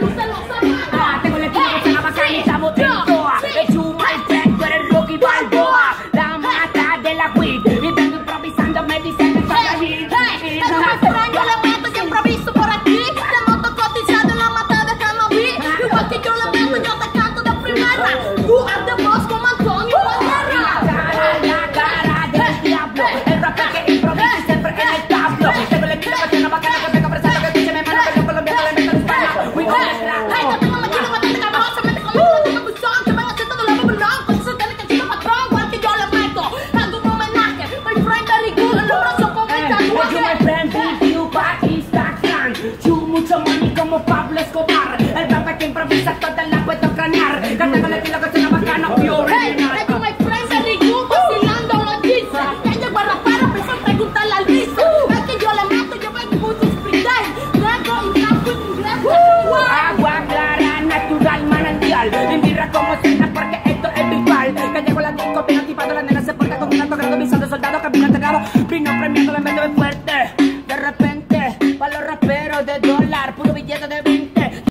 老三老三 Pablo Escobar El papá que improvisa toda la puedo cranear Canta con el estilo que claro. Vino premiando, me meto fuerte. De repente, para los raperos de dólar, puro billete de 20.